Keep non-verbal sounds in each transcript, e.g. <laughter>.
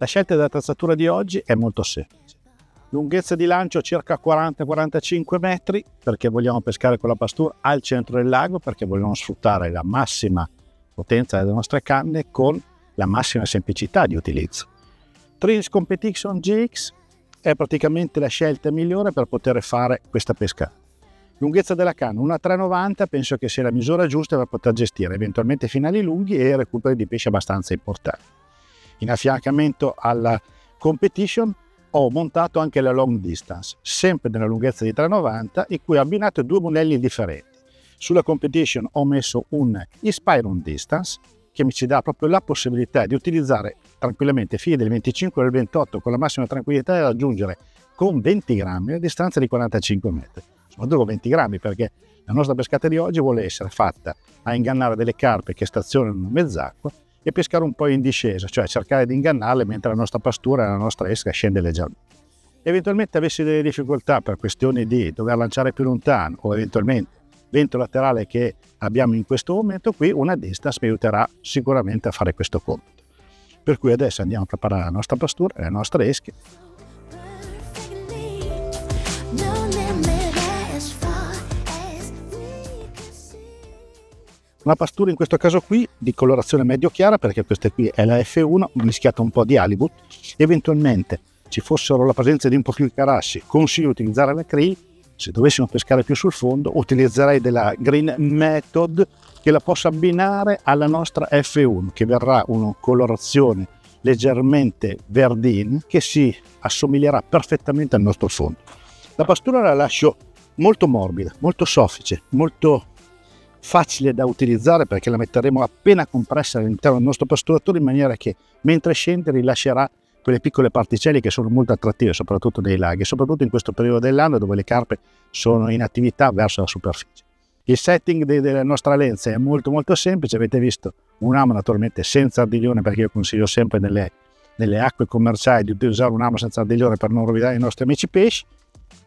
La scelta dell'attrezzatura di oggi è molto semplice. Lunghezza di lancio circa 40-45 metri perché vogliamo pescare con la pastura al centro del lago perché vogliamo sfruttare la massima potenza delle nostre canne con la massima semplicità di utilizzo. Trills Competition GX è praticamente la scelta migliore per poter fare questa pesca. Lunghezza della canna, una 3,90 penso che sia la misura giusta per poter gestire eventualmente finali lunghi e recuperi di pesce abbastanza importanti. In affiancamento alla competition ho montato anche la long distance, sempre nella lunghezza di 3,90 in cui ho abbinato due monelli differenti. Sulla competition ho messo un Inspiron distance che mi ci dà proprio la possibilità di utilizzare tranquillamente fili del 25 e del 28 con la massima tranquillità e raggiungere con 20 grammi a distanza di 45 metri soprattutto con 20 grammi, perché la nostra pescata di oggi vuole essere fatta a ingannare delle carpe che stazionano mezz'acqua e pescare un po' in discesa, cioè cercare di ingannarle mentre la nostra pastura e la nostra esca scende leggermente. Eventualmente avessi delle difficoltà per questioni di dover lanciare più lontano o eventualmente vento laterale che abbiamo in questo momento qui, una distance mi aiuterà sicuramente a fare questo compito. Per cui adesso andiamo a preparare la nostra pastura e le nostre esche Una pastura in questo caso qui di colorazione medio chiara perché questa qui è la F1 mischiata un po' di halibut. Eventualmente ci fossero la presenza di un po' più di carassi, consiglio di utilizzare la krill. Se dovessimo pescare più sul fondo utilizzerei della Green Method che la posso abbinare alla nostra F1 che verrà una colorazione leggermente verdina che si assomiglierà perfettamente al nostro fondo. La pastura la lascio molto morbida, molto soffice, molto facile da utilizzare perché la metteremo appena compressa all'interno del nostro pasturatore in maniera che mentre scende rilascerà quelle piccole particelle che sono molto attrattive soprattutto nei laghi, soprattutto in questo periodo dell'anno dove le carpe sono in attività verso la superficie. Il setting della nostra lenza è molto molto semplice, avete visto un amo naturalmente senza ardiglione perché io consiglio sempre nelle, nelle acque commerciali di utilizzare un amo senza ardiglione per non rovinare i nostri amici pesci,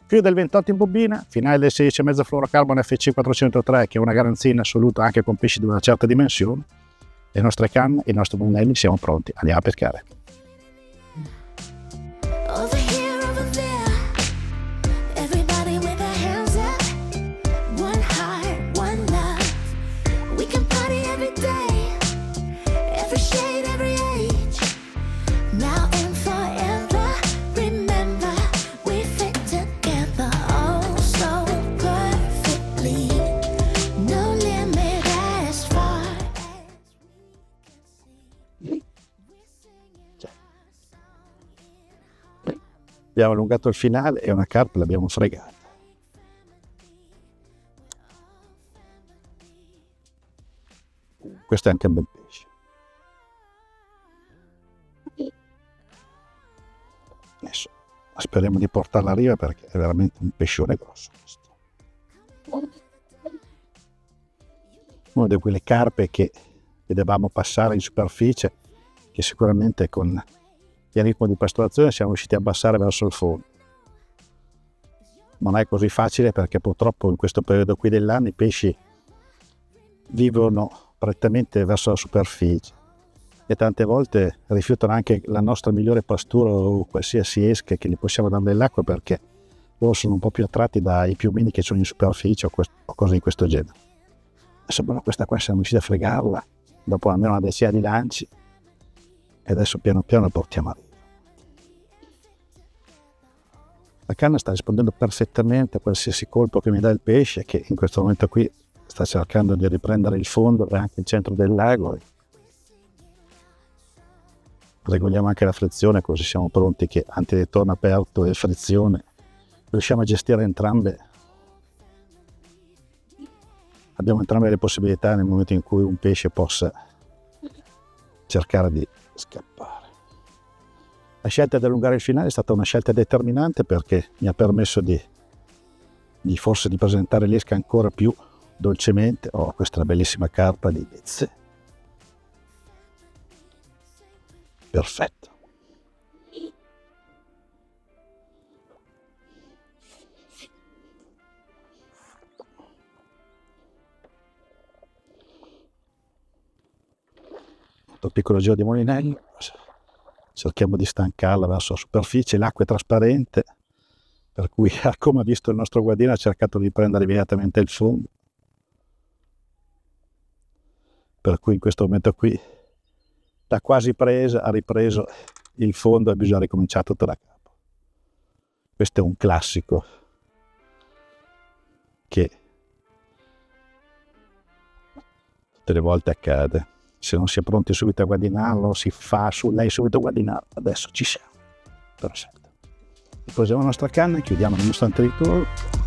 Fio del 28 in bobina, finale del 16,5 fluorocarbon FC403 che è una garanzia in assoluto anche con pesci di una certa dimensione. Le nostre canne, i nostri munnelli, siamo pronti, andiamo a pescare. Abbiamo allungato il finale e una carpa l'abbiamo fregata. Questo è anche un bel pesce. Adesso speriamo di portarla a riva perché è veramente un pescione grosso questo. Una di quelle carpe che vedevamo passare in superficie che sicuramente con il ritmo di pasturazione siamo riusciti a abbassare verso il fondo. Non è così facile perché purtroppo in questo periodo qui dell'anno i pesci vivono prettamente verso la superficie e tante volte rifiutano anche la nostra migliore pastura o qualsiasi esca che gli possiamo dare nell'acqua perché loro sono un po' più attratti dai piumini che sono in superficie o cose di questo genere. Insomma, questa qua siamo riusciti a fregarla dopo almeno una decina di lanci e adesso piano piano la portiamo a riva. La canna sta rispondendo perfettamente a qualsiasi colpo che mi dà il pesce che in questo momento qui sta cercando di riprendere il fondo e anche il centro del lago. Regoliamo anche la frizione così siamo pronti che antiritorno aperto e frizione riusciamo a gestire entrambe. Abbiamo entrambe le possibilità nel momento in cui un pesce possa cercare di scappare. La scelta di allungare il finale è stata una scelta determinante perché mi ha permesso di, di forse di presentare l'esca ancora più dolcemente. Oh, questa bellissima carpa di Bezze. Perfetto. Un piccolo giro di molinello cerchiamo di stancarla verso la superficie, l'acqua è trasparente, per cui <laughs> come ha visto il nostro guardino ha cercato di prendere immediatamente il fondo, per cui in questo momento qui l'ha quasi presa, ha ripreso il fondo e bisogna ricominciare tutto da capo. Questo è un classico che tutte le volte accade. Se non si è pronti subito a guadinarlo, si fa su lei subito a guadinarlo. Adesso ci siamo. Perfetto. Posiamo la nostra canna, chiudiamo il nostro anteriore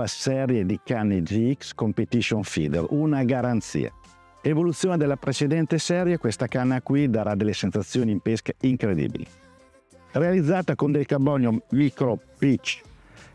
nuova serie di canne GX Competition Feeder, una garanzia. Evoluzione della precedente serie, questa canna qui darà delle sensazioni in pesca incredibili. Realizzata con del carbonio micro pitch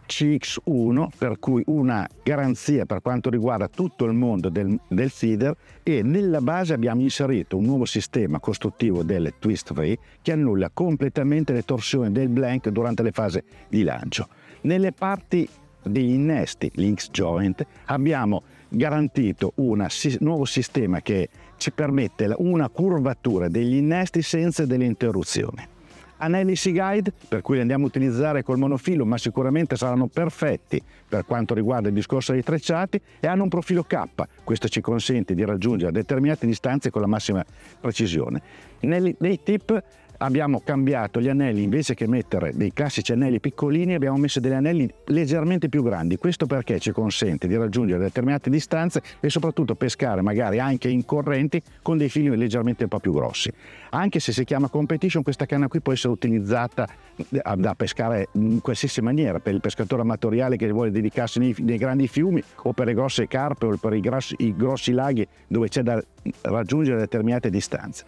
CX1, per cui una garanzia per quanto riguarda tutto il mondo del, del feeder e nella base abbiamo inserito un nuovo sistema costruttivo del twist free che annulla completamente le torsioni del blank durante le fasi di lancio. Nelle parti degli innesti links joint abbiamo garantito un nuovo sistema che ci permette una curvatura degli innesti senza delle interruzioni. Anelli Sea Guide, per cui li andiamo a utilizzare col monofilo, ma sicuramente saranno perfetti per quanto riguarda il discorso dei trecciati e hanno un profilo K. Questo ci consente di raggiungere determinate distanze con la massima precisione. Nei, nei tip abbiamo cambiato gli anelli invece che mettere dei classici anelli piccolini abbiamo messo degli anelli leggermente più grandi. Questo perché ci consente di raggiungere determinate distanze e soprattutto pescare magari anche in correnti con dei fili leggermente un po' più grossi. Anche se si chiama competition questa canna qui può essere utilizzata eh, da pescare in qualsiasi maniera. Per il pescatore amatoriale che vuole dedicarsi nei, nei grandi fiumi o per le grosse carpe o per i grossi, i grossi laghi dove c'è da raggiungere determinate distanze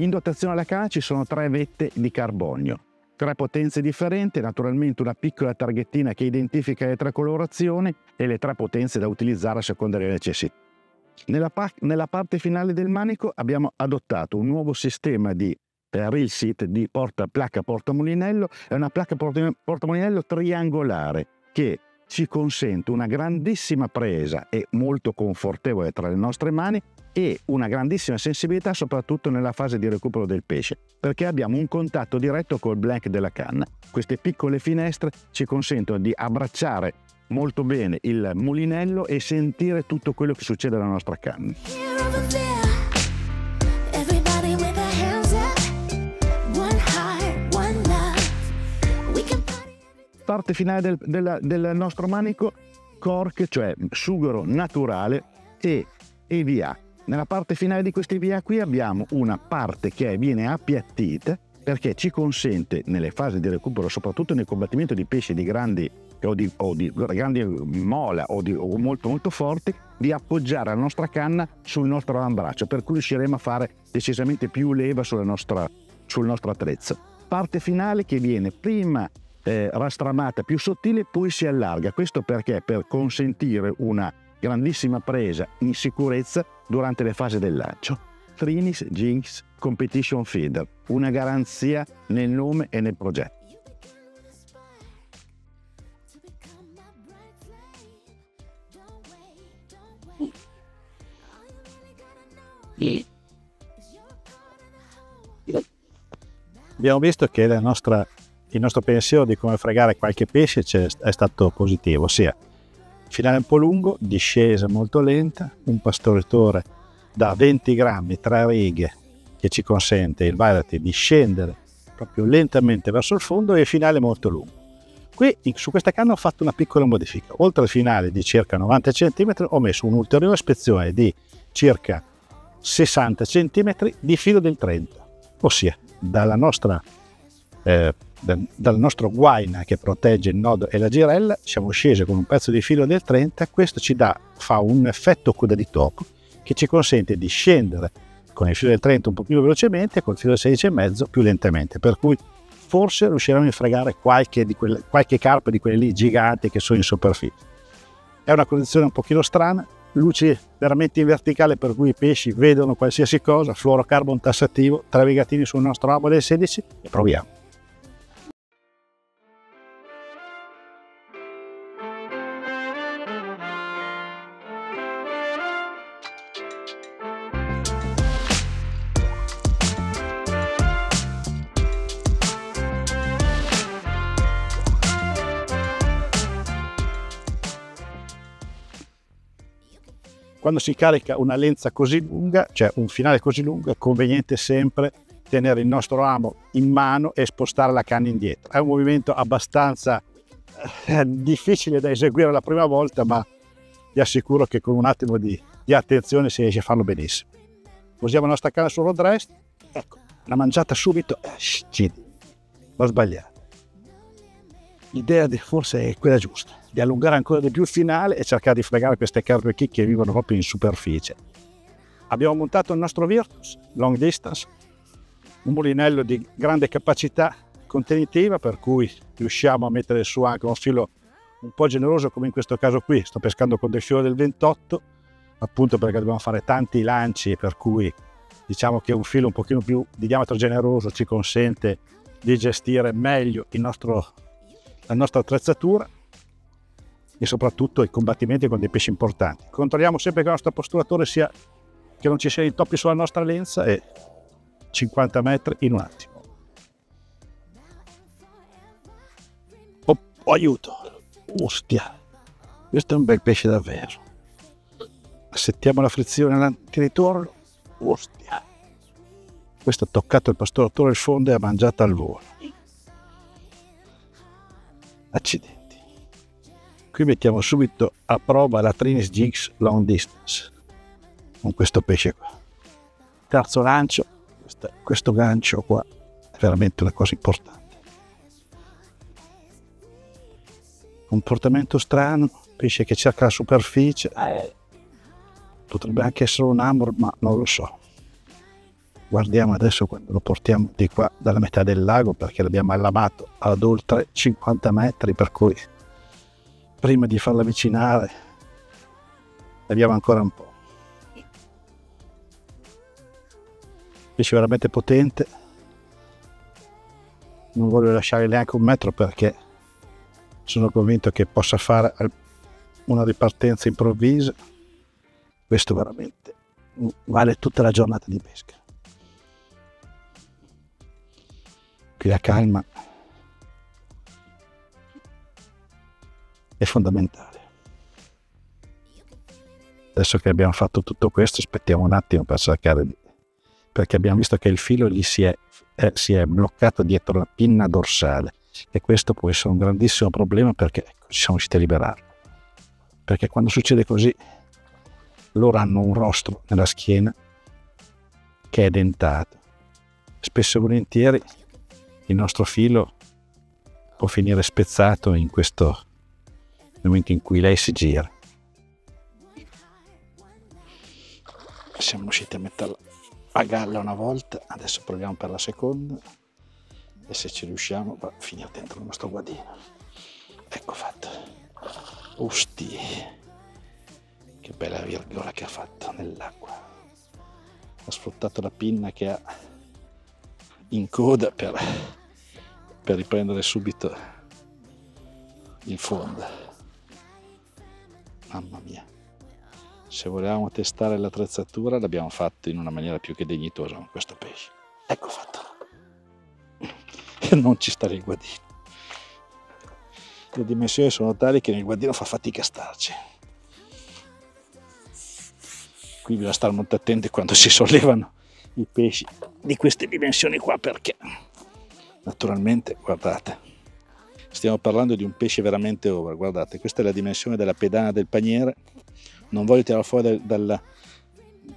In dotazione alla canna ci sono tre vette di carbonio, tre potenze differenti, naturalmente una piccola targhettina che identifica le tre colorazioni e le tre potenze da utilizzare a seconda delle necessità. Nella, pa nella parte finale del manico abbiamo adottato un nuovo sistema di reel seat di porta, placca portamolinello, è una placca portamolinello triangolare che ci consente una grandissima presa e molto confortevole tra le nostre mani e una grandissima sensibilità soprattutto nella fase di recupero del pesce perché abbiamo un contatto diretto col blank della canna. Queste piccole finestre ci consentono di abbracciare molto bene il mulinello e sentire tutto quello che succede alla nostra canna. parte finale del, del, del nostro manico cork, cioè sughero naturale e EVA. Nella parte finale di questa EVA qui abbiamo una parte che viene appiattita perché ci consente nelle fasi di recupero, soprattutto nel combattimento di pesci di grandi o di, o di grandi mola o, di, o molto molto forti, di appoggiare la nostra canna sul nostro avambraccio, per cui riusciremo a fare decisamente più leva nostra, sul nostro attrezzo. Parte finale che viene prima eh, rastramata più sottile, poi si allarga. Questo perché? Per consentire una grandissima presa in sicurezza durante le fasi del lancio. Trinis Jinx Competition Feeder, una garanzia nel nome e nel progetto. Abbiamo visto che nostra il nostro pensiero di come fregare qualche pesce è stato positivo, sia finale un po' lungo, discesa molto lenta, un pastoritore da 20 grammi, 3 righe, che ci consente il Violet di scendere proprio lentamente verso il fondo e il finale molto lungo. Qui su questa canna ho fatto una piccola modifica. Oltre al finale di circa 90 cm ho messo un'ulteriore ispezione di circa 60 cm di filo del 30, ossia dalla nostra, eh, dal nostro guaina che protegge il nodo e la girella siamo scesi con un pezzo di filo del 30, questo ci dà, fa un effetto coda di topo che ci consente di scendere con il filo del 30 un po' più velocemente e col filo del 16,5 più lentamente, per cui forse riusciremo a infragare qualche, di quelle, qualche carpa di quelle lì giganti che sono in superficie. È una condizione un pochino strana, luci veramente in verticale per cui i pesci vedono qualsiasi cosa, fluorocarbon tassativo, tre rigatini sul nostro amo del 16 e proviamo. Quando si carica una lenza così lunga, cioè un finale così lungo, è conveniente sempre tenere il nostro amo in mano e spostare la canna indietro. È un movimento abbastanza eh, difficile da eseguire la prima volta, ma vi assicuro che con un attimo di, di attenzione si riesce a farlo benissimo. Posiamo la nostra canna sul road rest, ecco, la mangiata subito, eh, l'ho sbagliato. L'idea forse è quella giusta di allungare ancora di più il finale e cercare di fregare queste carpe kick che vivono proprio in superficie. Abbiamo montato il nostro Virtus Long Distance, un mulinello di grande capacità contenitiva per cui riusciamo a mettere su anche un filo un po' generoso come in questo caso qui, sto pescando con del filo del 28 appunto perché dobbiamo fare tanti lanci per cui diciamo che un filo un pochino più di diametro generoso ci consente di gestire meglio nostro, la nostra attrezzatura e soprattutto i combattimenti con dei pesci importanti. Controlliamo sempre che il nostro postulatore sia che non ci siano intoppi sulla nostra lenza e 50 metri in un attimo. Oh, oh, aiuto! Ostia! Questo è un bel pesce davvero. Settiamo la frizione all'antiritorno. Ostia! Questo ha toccato il postulatore il fondo e ha mangiato al volo. Accidenti. Qui mettiamo subito a prova la Trinis Jigs Long Distance con questo pesce qua. Terzo lancio, questo gancio qua è veramente una cosa importante. Comportamento strano, pesce che cerca la superficie, potrebbe anche essere un amor, ma non lo so. Guardiamo adesso quando lo portiamo di qua dalla metà del lago perché l'abbiamo allamato ad oltre 50 metri, per cui prima di farla avvicinare abbiamo ancora un po'. Pesce veramente potente, non voglio lasciare neanche un metro perché sono convinto che possa fare una ripartenza improvvisa. Questo veramente vale tutta la giornata di pesca. Qui la calma è fondamentale. Adesso che abbiamo fatto tutto questo, aspettiamo un attimo per cercare di... perché abbiamo visto che il filo gli si è, eh, si è bloccato dietro la pinna dorsale e questo può essere un grandissimo problema perché ecco, ci siamo riusciti a liberarlo. Perché quando succede così, loro hanno un rostro nella schiena che è dentato. Spesso e volentieri il nostro filo può finire spezzato in questo nel momento in cui lei si gira. Siamo riusciti a metterla a galla una volta, adesso proviamo per la seconda e se ci riusciamo va a finire dentro il nostro guadino. Ecco fatto. Usti, che bella virgola che ha fatto nell'acqua. Ha sfruttato la pinna che ha in coda per, per riprendere subito il fondo mamma mia. Se volevamo testare l'attrezzatura l'abbiamo fatto in una maniera più che dignitosa con questo pesce. Ecco fatto. E <laughs> non ci sta nel guadino. Le dimensioni sono tali che nel guadino fa fatica a starci. Qui bisogna stare molto attenti quando si sollevano i pesci di queste dimensioni qua perché naturalmente guardate stiamo parlando di un pesce veramente over, guardate, questa è la dimensione della pedana del paniere, non voglio tirare fuori dal, dal,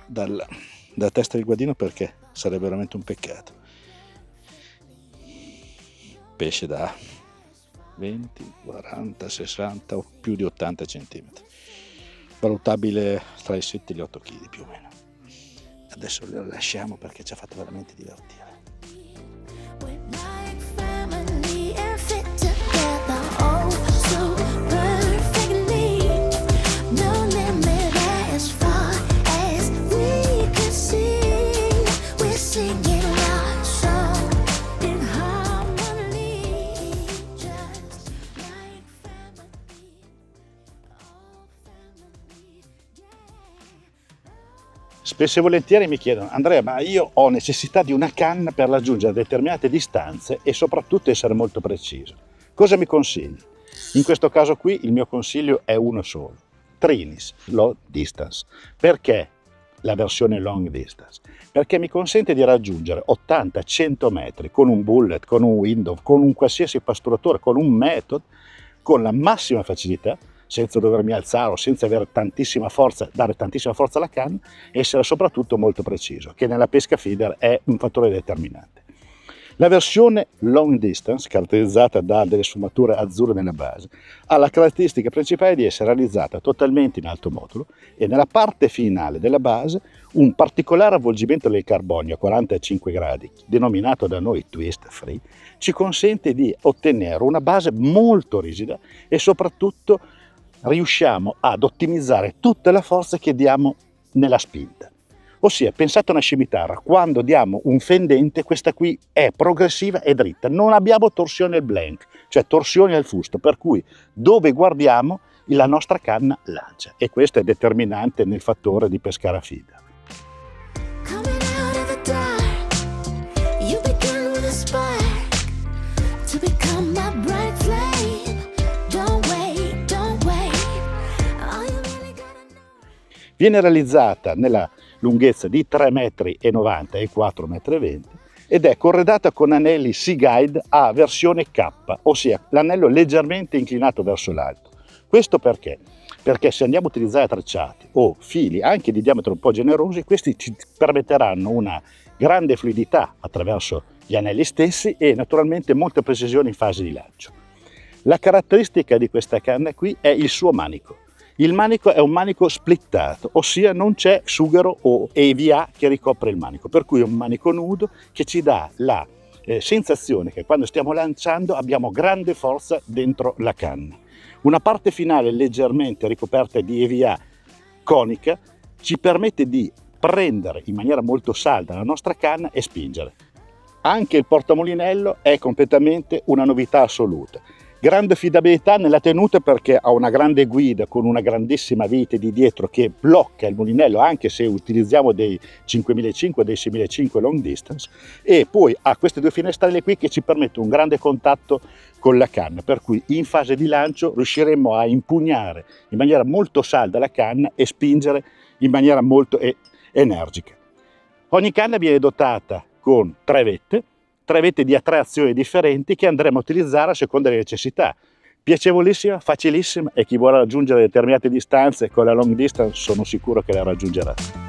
dal, dalla testa del guadino perché sarebbe veramente un peccato. Pesce da 20, 40, 60 o più di 80 cm, valutabile tra i 7 e gli 8 kg più o meno. Adesso lo lasciamo perché ci ha fatto veramente divertire. Spesso e volentieri mi chiedono, Andrea, ma io ho necessità di una canna per raggiungere determinate distanze e soprattutto essere molto preciso. Cosa mi consigli? In questo caso qui il mio consiglio è uno solo, Trinis Low Distance. Perché la versione long distance? Perché mi consente di raggiungere 80-100 metri con un bullet, con un window, con un qualsiasi pasturatore, con un metodo, con la massima facilità senza dovermi alzare o senza avere tantissima forza, dare tantissima forza alla canna, essere soprattutto molto preciso, che nella pesca feeder è un fattore determinante. La versione long distance, caratterizzata da delle sfumature azzurre nella base, ha la caratteristica principale di essere realizzata totalmente in alto modulo e nella parte finale della base un particolare avvolgimento del carbonio a 45 gradi, denominato da noi twist free, ci consente di ottenere una base molto rigida e soprattutto riusciamo ad ottimizzare tutta la forza che diamo nella spinta. Ossia, pensate a una scimitarra, quando diamo un fendente, questa qui è progressiva e dritta, non abbiamo torsione al blank, cioè torsioni al fusto, per cui dove guardiamo la nostra canna lancia e questo è determinante nel fattore di pescare a fida. Viene realizzata nella lunghezza di 3,90 m e 4,20 m ed è corredata con anelli Sea Guide a versione K, ossia l'anello leggermente inclinato verso l'alto. Questo perché? Perché se andiamo a utilizzare tracciati o fili anche di diametro un po' generosi, questi ci permetteranno una grande fluidità attraverso gli anelli stessi e naturalmente molta precisione in fase di lancio. La caratteristica di questa canna qui è il suo manico. Il manico è un manico splittato, ossia non c'è sughero o EVA che ricopre il manico, per cui è un manico nudo che ci dà la eh, sensazione che quando stiamo lanciando abbiamo grande forza dentro la canna. Una parte finale leggermente ricoperta di EVA conica ci permette di prendere in maniera molto salda la nostra canna e spingere. Anche il portamolinello è completamente una novità assoluta. Grande affidabilità nella tenuta perché ha una grande guida con una grandissima vite di dietro che blocca il mulinello anche se utilizziamo dei 5500 dei 6500 long distance e poi ha queste due finestrelle qui che ci permettono un grande contatto con la canna per cui in fase di lancio riusciremo a impugnare in maniera molto salda la canna e spingere in maniera molto energica. Ogni canna viene dotata con tre vette tre vette di attreazioni differenti che andremo a utilizzare a seconda delle necessità. Piacevolissima, facilissima e chi vuole raggiungere determinate distanze con la long distance sono sicuro che la raggiungerà.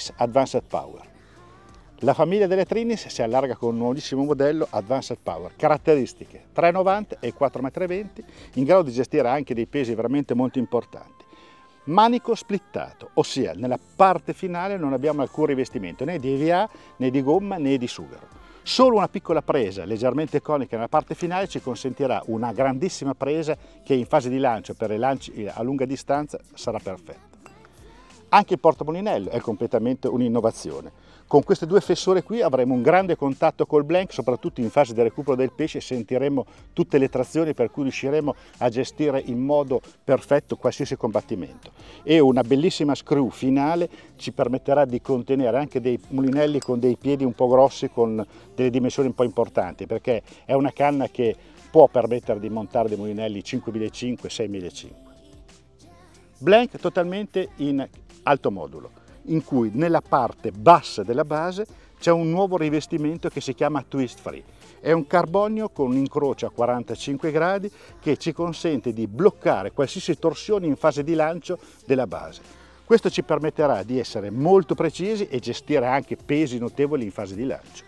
Trinis Advanced Power. La famiglia delle Trinis si allarga con un nuovissimo modello Advanced Power, caratteristiche 3,90 e 4,20 m, in grado di gestire anche dei pesi veramente molto importanti. Manico splittato, ossia nella parte finale non abbiamo alcun rivestimento né di EVA né di gomma né di sughero. Solo una piccola presa leggermente conica nella parte finale ci consentirà una grandissima presa che in fase di lancio per i lanci a lunga distanza sarà perfetta. Anche il portamolinello è completamente un'innovazione. Con queste due fessure qui avremo un grande contatto col blank, soprattutto in fase di recupero del pesce, sentiremo tutte le trazioni per cui riusciremo a gestire in modo perfetto qualsiasi combattimento. E una bellissima screw finale ci permetterà di contenere anche dei mulinelli con dei piedi un po' grossi, con delle dimensioni un po' importanti, perché è una canna che può permettere di montare dei mulinelli 5.500-6.500. Blank totalmente in alto modulo, in cui nella parte bassa della base c'è un nuovo rivestimento che si chiama Twist Free. È un carbonio con un incrocio a 45 gradi che ci consente di bloccare qualsiasi torsione in fase di lancio della base. Questo ci permetterà di essere molto precisi e gestire anche pesi notevoli in fase di lancio.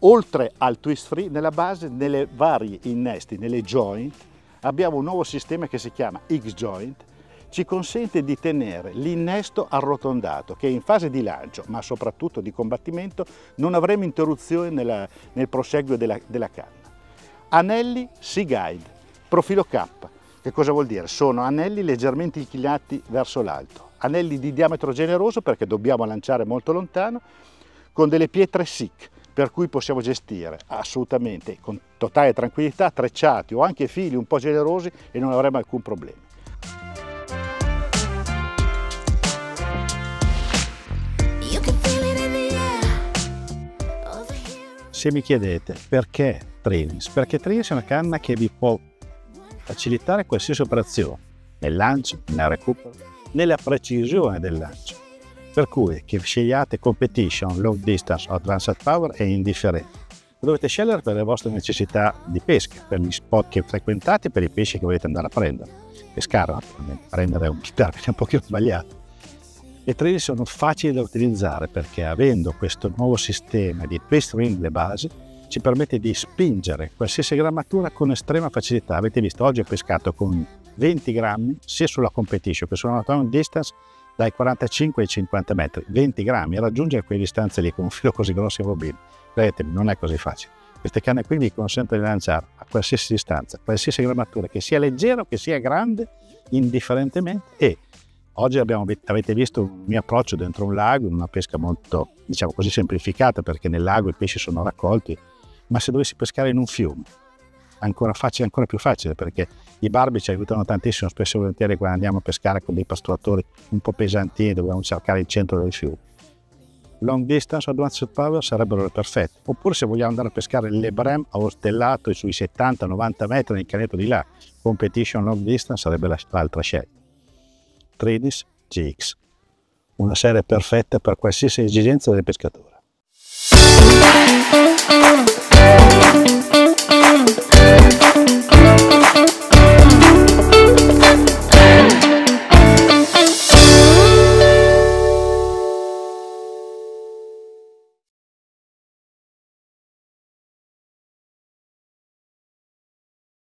Oltre al twist free, nella base, nelle varie innesti, nelle joint, abbiamo un nuovo sistema che si chiama X-Joint, ci consente di tenere l'innesto arrotondato che in fase di lancio, ma soprattutto di combattimento, non avremo interruzione nella, nel proseguo della, della canna. Anelli Sea Guide, profilo K, che cosa vuol dire? Sono anelli leggermente inclinati verso l'alto, anelli di diametro generoso perché dobbiamo lanciare molto lontano, con delle pietre SIC, per cui possiamo gestire assolutamente con totale tranquillità trecciati o anche fili un po' generosi e non avremo alcun problema. Se mi chiedete perché Trinis, perché Trinis è una canna che vi può facilitare qualsiasi operazione, nel lancio, nel recupero, nella precisione del lancio. Per cui che scegliate competition, long distance o advanced power è indifferente. Lo dovete scegliere per le vostre necessità di pesca, per gli spot che frequentate, per i pesci che volete andare a prendere. Pescare, prendere un <laughs> termine un pochino sbagliato. Le trail sono facili da utilizzare perché avendo questo nuovo sistema di twist ring le basi ci permette di spingere qualsiasi grammatura con estrema facilità. Avete visto, oggi ho pescato con 20 grammi sia sulla competition che sulla long distance dai 45 ai 50 metri, 20 grammi, raggiungere quelle distanze lì con un filo così grosso in bobina, credetemi, non è così facile. Queste canne qui vi consentono di lanciare a qualsiasi distanza, qualsiasi grammatura, che sia leggero, che sia grande, indifferentemente, e oggi abbiamo, avete visto un mio approccio dentro un lago, in una pesca molto, diciamo così, semplificata, perché nel lago i pesci sono raccolti, ma se dovessi pescare in un fiume, ancora facile, ancora più facile perché i barbi ci aiutano tantissimo, spesso e volentieri quando andiamo a pescare con dei pasturatori un po' pesanti e dobbiamo cercare il centro del fiume. Long distance advanced power sarebbero le perfette, oppure se vogliamo andare a pescare le brem a ostellato sui 70-90 metri nel canetto di là, competition long distance sarebbe l'altra scelta. 13 GX. Una serie perfetta per qualsiasi esigenza del pescatore.